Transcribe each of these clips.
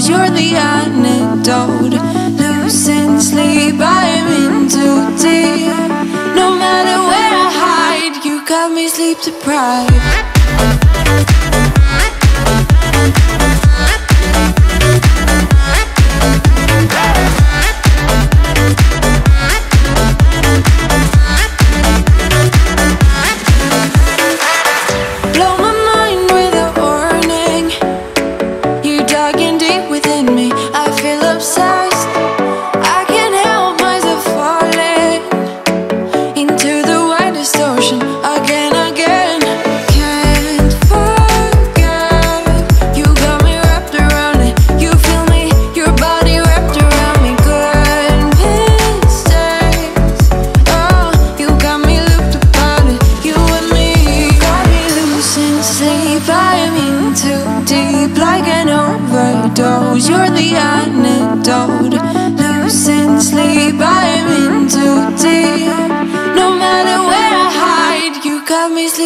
clothes, you're the antidote. Losing sleep, I'm in too deep. No matter where I hide, you got me sleep deprived.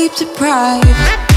Sleep deprived.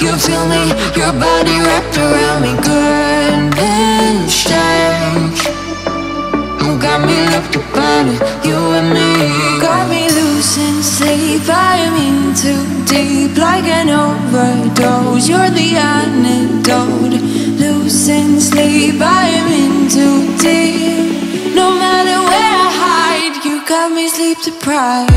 You feel me, your body wrapped around me. Good mistake. You got me looked upon it. You and me got me losing sleep. I'm in too deep, like an overdose. You're the antidote. Losing sleep. I'm in too deep. No matter where I hide, you got me sleep deprived.